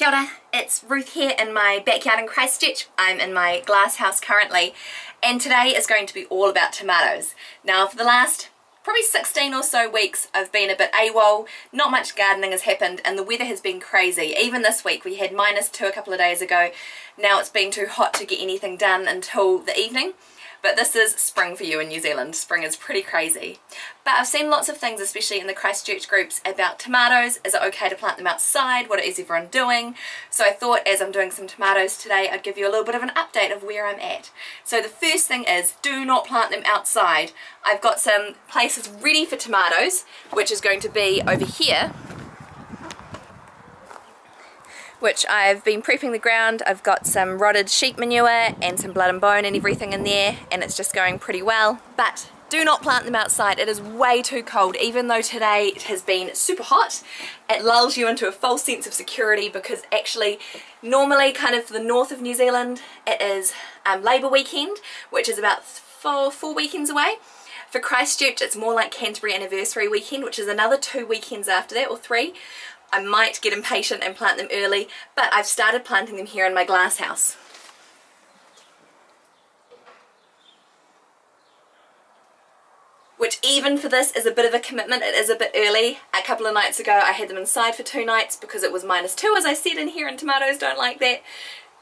Kia ora, it's Ruth here in my backyard in Christchurch. I'm in my glass house currently and today is going to be all about tomatoes. Now for the last probably 16 or so weeks I've been a bit AWOL, not much gardening has happened and the weather has been crazy. Even this week we had minus two a couple of days ago. Now it's been too hot to get anything done until the evening but this is spring for you in New Zealand. Spring is pretty crazy. But I've seen lots of things, especially in the Christchurch groups, about tomatoes. Is it okay to plant them outside? What is everyone doing? So I thought as I'm doing some tomatoes today, I'd give you a little bit of an update of where I'm at. So the first thing is, do not plant them outside. I've got some places ready for tomatoes, which is going to be over here which I've been prepping the ground. I've got some rotted sheep manure and some blood and bone and everything in there and it's just going pretty well. But do not plant them outside. It is way too cold. Even though today it has been super hot, it lulls you into a false sense of security because actually normally kind of the north of New Zealand it is um, Labour weekend which is about four, four weekends away. For Christchurch it's more like Canterbury anniversary weekend which is another two weekends after that or three I might get impatient and plant them early, but I've started planting them here in my glass house. Which even for this is a bit of a commitment, it is a bit early. A couple of nights ago I had them inside for two nights because it was minus two as I said in here and tomatoes don't like that.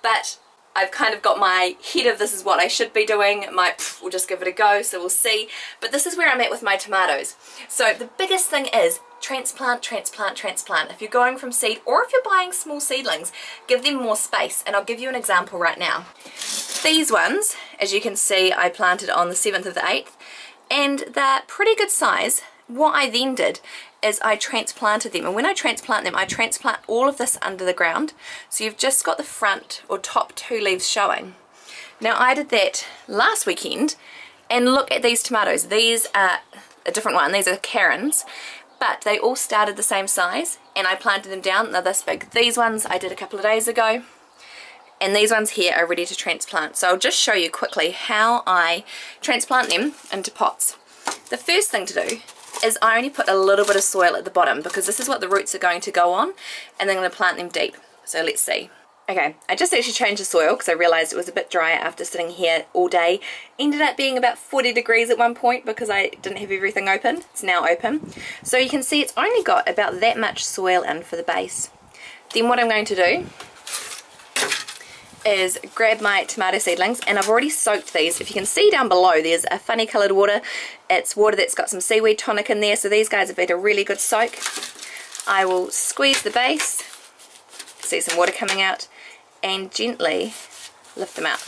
But I've kind of got my head of this is what I should be doing. My pff, we'll just give it a go, so we'll see. But this is where I'm at with my tomatoes. So the biggest thing is transplant, transplant, transplant. If you're going from seed or if you're buying small seedlings, give them more space. And I'll give you an example right now. These ones, as you can see, I planted on the 7th of the 8th and they're pretty good size. What I then did is I transplanted them and when I transplant them I transplant all of this under the ground so you've just got the front or top two leaves showing. Now I did that last weekend and look at these tomatoes. These are a different one. These are Karens but they all started the same size and I planted them down. They're this big. These ones I did a couple of days ago and these ones here are ready to transplant. So I'll just show you quickly how I transplant them into pots. The first thing to do is I only put a little bit of soil at the bottom because this is what the roots are going to go on and then I'm going to plant them deep. So let's see. Okay, I just actually changed the soil because I realised it was a bit drier after sitting here all day. Ended up being about 40 degrees at one point because I didn't have everything open. It's now open. So you can see it's only got about that much soil in for the base. Then what I'm going to do is grab my tomato seedlings and I've already soaked these. If you can see down below there's a funny coloured water. It's water that's got some seaweed tonic in there so these guys have had a really good soak. I will squeeze the base, see some water coming out and gently lift them out.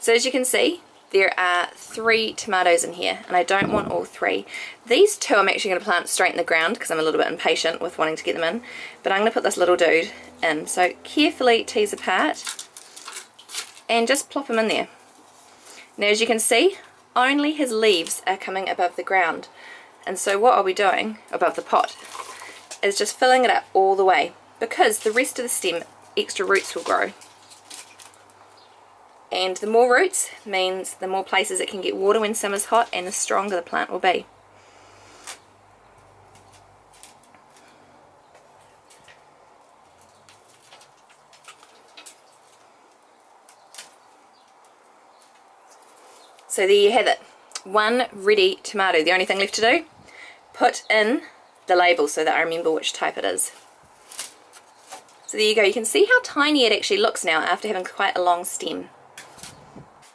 So as you can see there are three tomatoes in here and I don't want all three. These two I'm actually going to plant straight in the ground because I'm a little bit impatient with wanting to get them in but I'm going to put this little dude in. So carefully tease apart and just plop him in there. Now as you can see only his leaves are coming above the ground and so what are we doing above the pot is just filling it up all the way because the rest of the stem extra roots will grow and the more roots means the more places it can get water when summer's hot and the stronger the plant will be. So there you have it. One ready tomato. The only thing left to do, put in the label so that I remember which type it is. So there you go. You can see how tiny it actually looks now after having quite a long stem.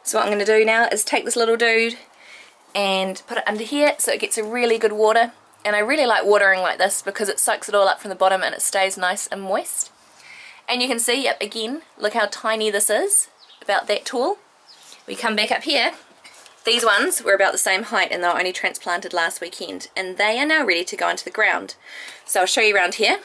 So what I'm going to do now is take this little dude and put it under here so it gets a really good water. And I really like watering like this because it soaks it all up from the bottom and it stays nice and moist. And you can see, yep, again, look how tiny this is, about that tall. We come back up here. These ones were about the same height and they were only transplanted last weekend. And they are now ready to go into the ground. So I'll show you around here.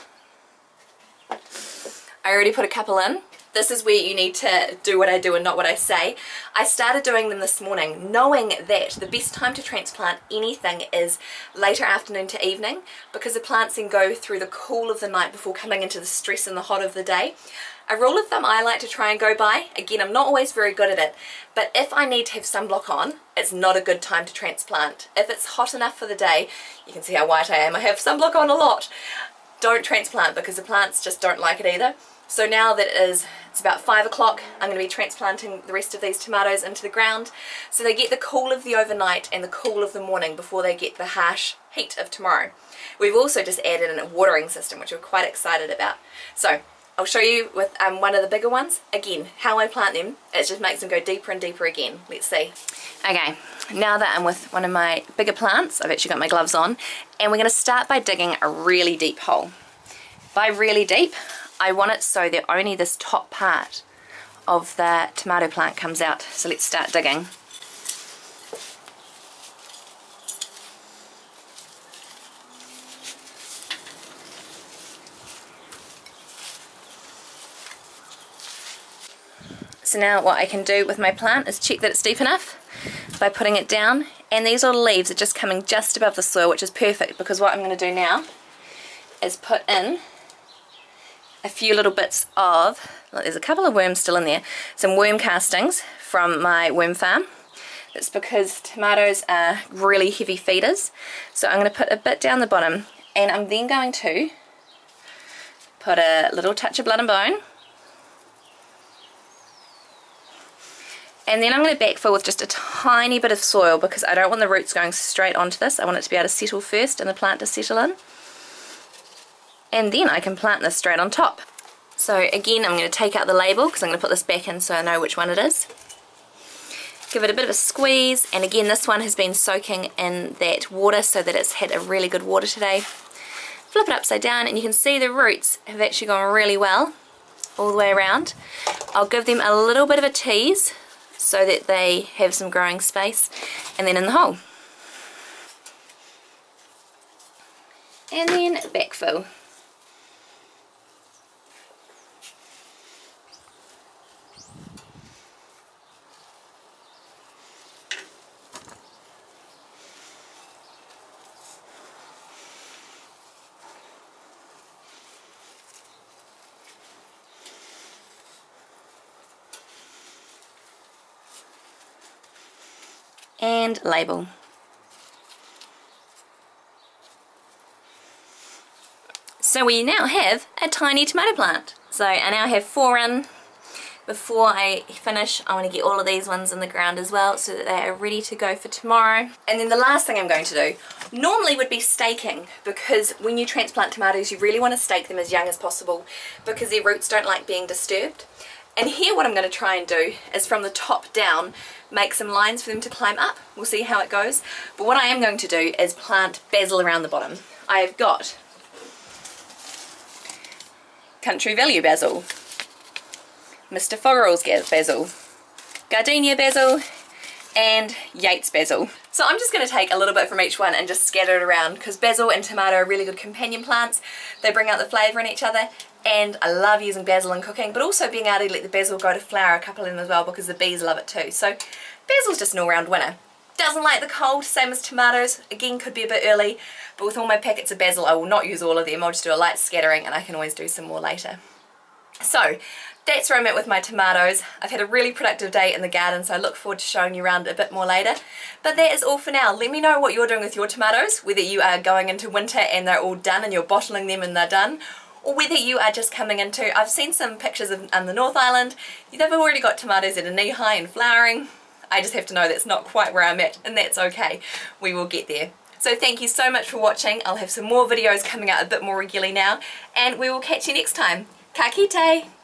I already put a couple in this is where you need to do what I do and not what I say. I started doing them this morning knowing that the best time to transplant anything is later afternoon to evening because the plants then go through the cool of the night before coming into the stress and the hot of the day. A rule of thumb I like to try and go by, again I'm not always very good at it, but if I need to have sunblock on, it's not a good time to transplant. If it's hot enough for the day, you can see how white I am, I have sunblock on a lot, don't transplant because the plants just don't like it either. So now that it is, it's about five o'clock, I'm going to be transplanting the rest of these tomatoes into the ground so they get the cool of the overnight and the cool of the morning before they get the harsh heat of tomorrow. We've also just added in a watering system which we're quite excited about. So I'll show you with um, one of the bigger ones. Again, how I plant them, it just makes them go deeper and deeper again. Let's see. Okay, now that I'm with one of my bigger plants, I've actually got my gloves on, and we're going to start by digging a really deep hole. By really deep, I want it so that only this top part of the tomato plant comes out. So let's start digging. So now what I can do with my plant is check that it's deep enough by putting it down and these little leaves are just coming just above the soil which is perfect because what I'm going to do now is put in a few little bits of, there's a couple of worms still in there, some worm castings from my worm farm. It's because tomatoes are really heavy feeders. So I'm going to put a bit down the bottom and I'm then going to put a little touch of blood and bone And then I'm going to backfill with just a tiny bit of soil because I don't want the roots going straight onto this. I want it to be able to settle first and the plant to settle in. And then I can plant this straight on top. So again, I'm going to take out the label because I'm going to put this back in so I know which one it is. Give it a bit of a squeeze. And again, this one has been soaking in that water so that it's had a really good water today. Flip it upside down and you can see the roots have actually gone really well all the way around. I'll give them a little bit of a tease so that they have some growing space and then in the hole. And then backfill. And label. So we now have a tiny tomato plant. So I now have four in. Before I finish, I want to get all of these ones in the ground as well so that they are ready to go for tomorrow. And then the last thing I'm going to do, normally would be staking because when you transplant tomatoes you really want to stake them as young as possible because their roots don't like being disturbed. And here what I'm going to try and do is from the top down make some lines for them to climb up. We'll see how it goes. But what I am going to do is plant basil around the bottom. I have got Country Value basil, Mr. Fothergill's basil, Gardenia basil, and Yates basil. So I'm just going to take a little bit from each one and just scatter it around because basil and tomato are really good companion plants. They bring out the flavour in each other and I love using basil in cooking but also being able to let the basil go to flower a couple of them as well because the bees love it too. So basil's just an all-round winner. Doesn't like the cold, same as tomatoes. Again, could be a bit early, but with all my packets of basil, I will not use all of them. I'll just do a light scattering and I can always do some more later. So, that's where I'm at with my tomatoes. I've had a really productive day in the garden, so I look forward to showing you around a bit more later. But that is all for now. Let me know what you're doing with your tomatoes, whether you are going into winter and they're all done and you're bottling them and they're done, or whether you are just coming into, I've seen some pictures of on the North Island, they've already got tomatoes that are knee high and flowering. I just have to know that's not quite where I'm at and that's okay. We will get there. So thank you so much for watching. I'll have some more videos coming out a bit more regularly now and we will catch you next time. Ka kite!